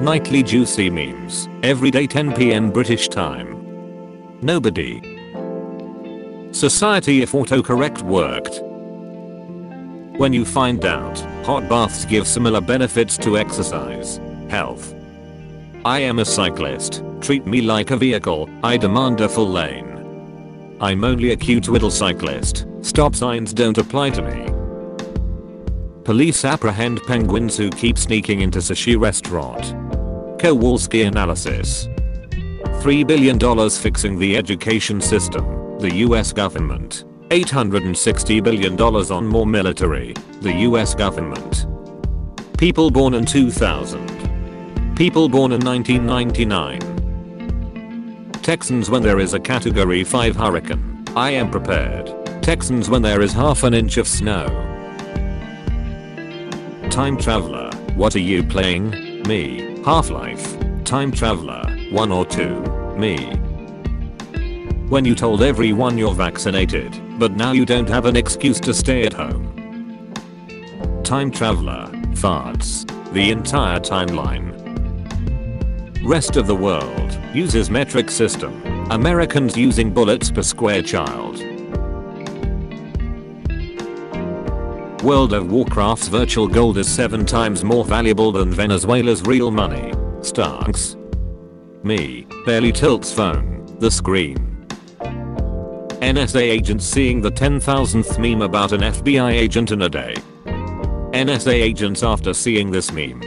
Nightly juicy memes. Everyday 10pm British time. Nobody. Society if autocorrect worked. When you find out, hot baths give similar benefits to exercise. Health. I am a cyclist. Treat me like a vehicle. I demand a full lane. I'm only a cute little cyclist. Stop signs don't apply to me. Police apprehend penguins who keep sneaking into sushi restaurant. Kowalski analysis. $3 billion fixing the education system. The US government. $860 billion on more military. The US government. People born in 2000. People born in 1999. Texans when there is a category 5 hurricane. I am prepared. Texans when there is half an inch of snow. Time Traveler, what are you playing? Me. Half-Life. Time Traveler, 1 or 2. Me. When you told everyone you're vaccinated, but now you don't have an excuse to stay at home. Time Traveler, farts. The entire timeline. Rest of the world uses metric system. Americans using bullets per square child. World of Warcraft's virtual gold is 7 times more valuable than Venezuela's real money. Starks. Me. Barely tilts phone. The screen. NSA agents seeing the 10,000th meme about an FBI agent in a day. NSA agents after seeing this meme.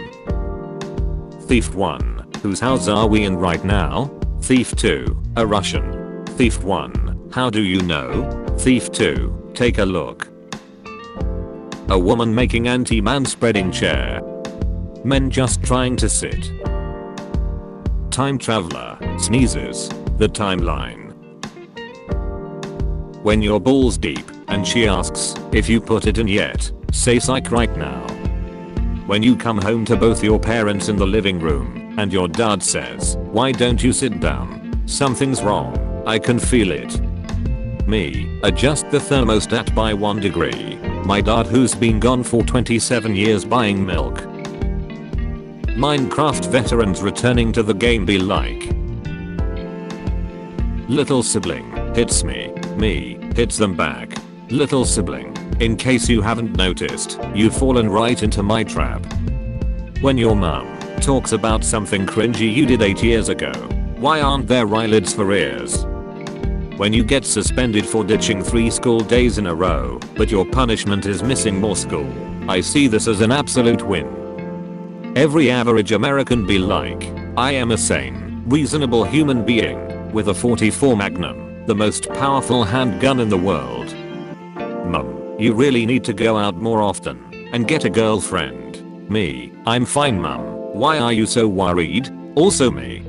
Thief 1. Whose house are we in right now? Thief 2. A Russian. Thief 1. How do you know? Thief 2. Take a look. A woman making anti-man spreading chair. Men just trying to sit. Time traveler sneezes. The timeline. When your balls deep and she asks if you put it in yet, say psych right now. When you come home to both your parents in the living room and your dad says, why don't you sit down? Something's wrong. I can feel it. Me, adjust the thermostat by 1 degree. My dad who's been gone for 27 years buying milk. Minecraft veterans returning to the game be like. Little sibling hits me, me hits them back. Little sibling, in case you haven't noticed, you've fallen right into my trap. When your mum talks about something cringy you did 8 years ago, why aren't there eyelids for ears? When you get suspended for ditching 3 school days in a row, but your punishment is missing more school. I see this as an absolute win. Every average American be like, I am a sane, reasonable human being, with a 44 Magnum, the most powerful handgun in the world. Mum, you really need to go out more often, and get a girlfriend. Me, I'm fine mum, why are you so worried? Also me.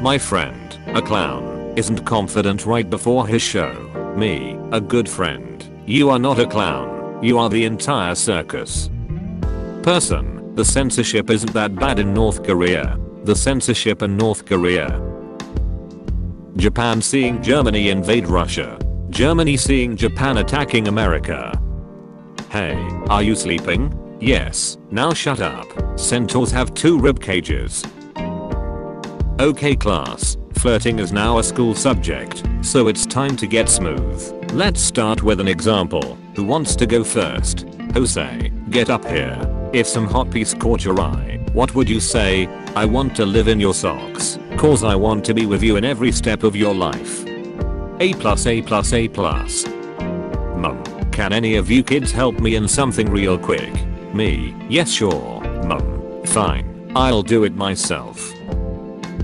My friend, a clown, isn't confident right before his show. Me, a good friend. You are not a clown. You are the entire circus. Person, the censorship isn't that bad in North Korea. The censorship in North Korea. Japan seeing Germany invade Russia. Germany seeing Japan attacking America. Hey, are you sleeping? Yes, now shut up. Centaurs have two rib cages. Okay class, flirting is now a school subject, so it's time to get smooth. Let's start with an example. Who wants to go first? Jose, get up here. If some hot piece caught your eye, what would you say? I want to live in your socks, cause I want to be with you in every step of your life. A plus A plus A plus. Mum, can any of you kids help me in something real quick? Me, yes sure, mum, fine, I'll do it myself.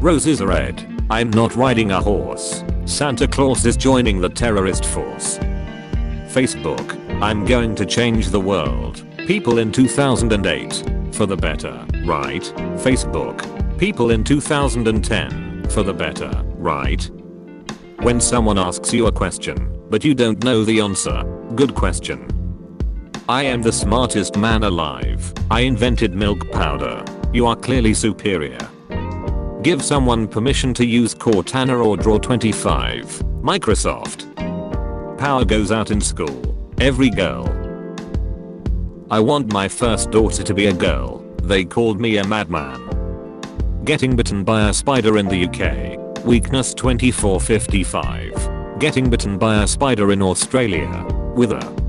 Roses are red, I'm not riding a horse. Santa Claus is joining the terrorist force. Facebook. I'm going to change the world. People in 2008. For the better, right? Facebook. People in 2010. For the better, right? When someone asks you a question, but you don't know the answer, good question. I am the smartest man alive. I invented milk powder. You are clearly superior. Give someone permission to use Cortana or Draw 25. Microsoft. Power goes out in school. Every girl. I want my first daughter to be a girl. They called me a madman. Getting bitten by a spider in the UK. Weakness 2455. Getting bitten by a spider in Australia. With a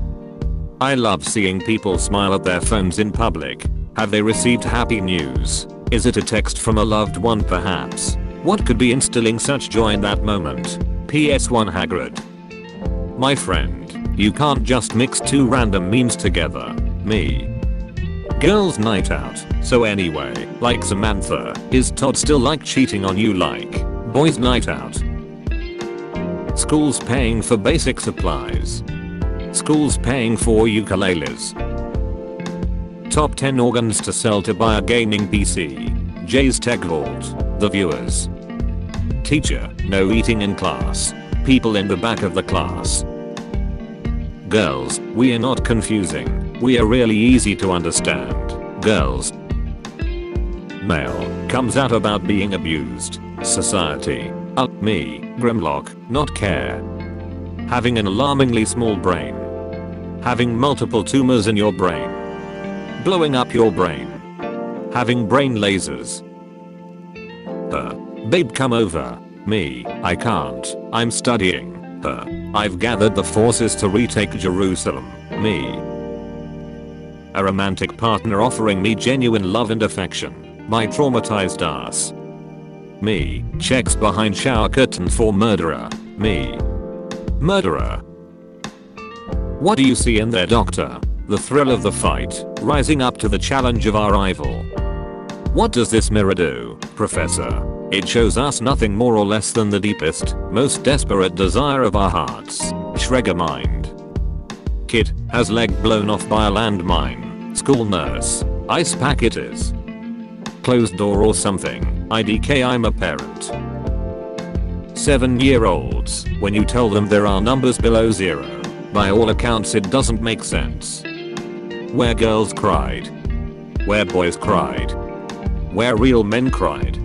I love seeing people smile at their phones in public. Have they received happy news? Is it a text from a loved one perhaps? What could be instilling such joy in that moment? PS1 Hagrid. My friend, you can't just mix two random memes together. Me. Girls night out. So anyway, like Samantha, is Todd still like cheating on you like boys night out? School's paying for basic supplies. School's paying for ukuleles. Top 10 organs to sell to buy a gaming PC. Jay's Tech Vault. The viewers. Teacher, no eating in class. People in the back of the class. Girls, we are not confusing. We are really easy to understand. Girls. Male, comes out about being abused. Society. Uh, me, Grimlock, not care. Having an alarmingly small brain. Having multiple tumors in your brain. Blowing up your brain. Having brain lasers. Babe come over. Me, I can't. I'm studying. Her. I've gathered the forces to retake Jerusalem. Me. A romantic partner offering me genuine love and affection. My traumatized ass. Me. Checks behind shower curtain for murderer. Me. Murderer. What do you see in there doctor? The thrill of the fight, rising up to the challenge of our rival. What does this mirror do, professor? It shows us nothing more or less than the deepest, most desperate desire of our hearts. Schreger mind. Kid, has leg blown off by a landmine. School nurse. Ice packet is. Closed door or something. IDK I'm a parent. 7 year olds, when you tell them there are numbers below zero. By all accounts it doesn't make sense. Where girls cried. Where boys cried. Where real men cried.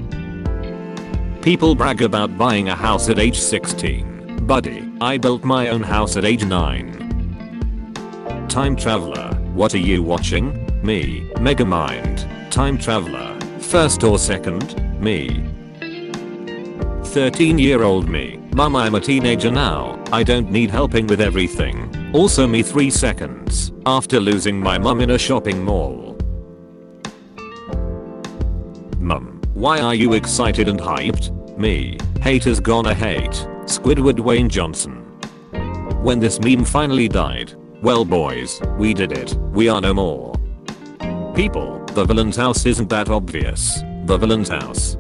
People brag about buying a house at age 16. Buddy, I built my own house at age 9. Time Traveler, what are you watching? Me, Megamind. Time Traveler, first or second? Me. 13 year old me, mum I'm a teenager now, I don't need helping with everything. Also me 3 seconds, after losing my mum in a shopping mall. Mum, why are you excited and hyped? Me, haters gonna hate, Squidward Wayne Johnson. When this meme finally died, well boys, we did it, we are no more. People, the villain's house isn't that obvious, the villain's house.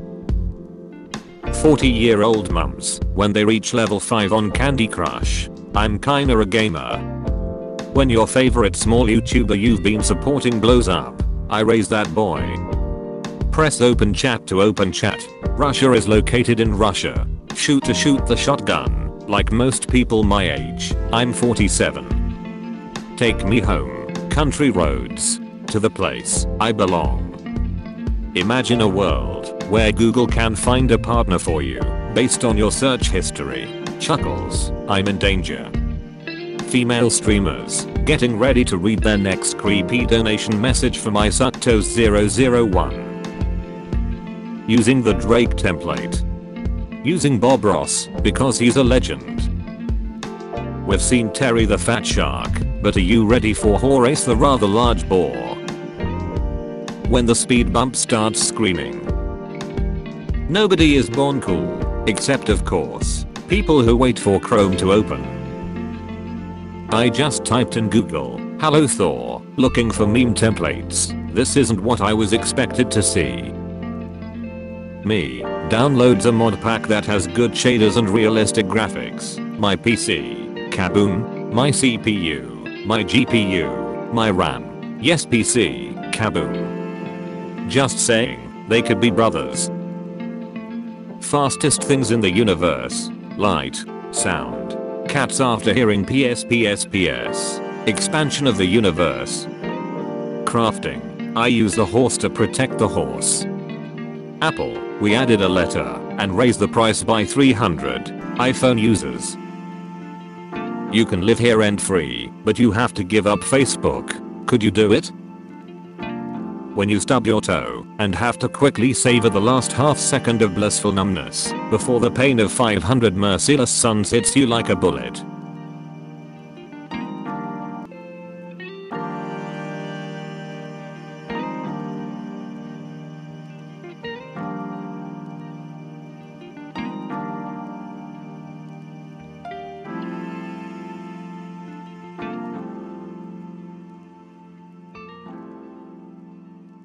40 year old mums, when they reach level 5 on Candy Crush. I'm kinda a gamer. When your favorite small YouTuber you've been supporting blows up, I raise that boy. Press open chat to open chat. Russia is located in Russia. Shoot to shoot the shotgun, like most people my age. I'm 47. Take me home, country roads, to the place I belong. Imagine a world where Google can find a partner for you based on your search history. Chuckles, I'm in danger. Female streamers getting ready to read their next creepy donation message from Isactos001. Using the Drake template. Using Bob Ross because he's a legend. We've seen Terry the Fat Shark, but are you ready for Horace the rather large boar? When the speed bump starts screaming. Nobody is born cool, except of course, people who wait for Chrome to open. I just typed in Google, hello Thor, looking for meme templates, this isn't what I was expected to see. Me, downloads a mod pack that has good shaders and realistic graphics, my PC, Kaboom, my CPU, my GPU, my RAM, yes PC, Kaboom. Just saying, they could be brothers, Fastest things in the universe. Light. Sound. Cats after hearing PS PS PS. Expansion of the universe. Crafting. I use the horse to protect the horse. Apple. We added a letter and raised the price by 300. iPhone users. You can live here rent free, but you have to give up Facebook. Could you do it? When you stub your toe and have to quickly savor the last half second of blissful numbness before the pain of 500 merciless suns hits you like a bullet.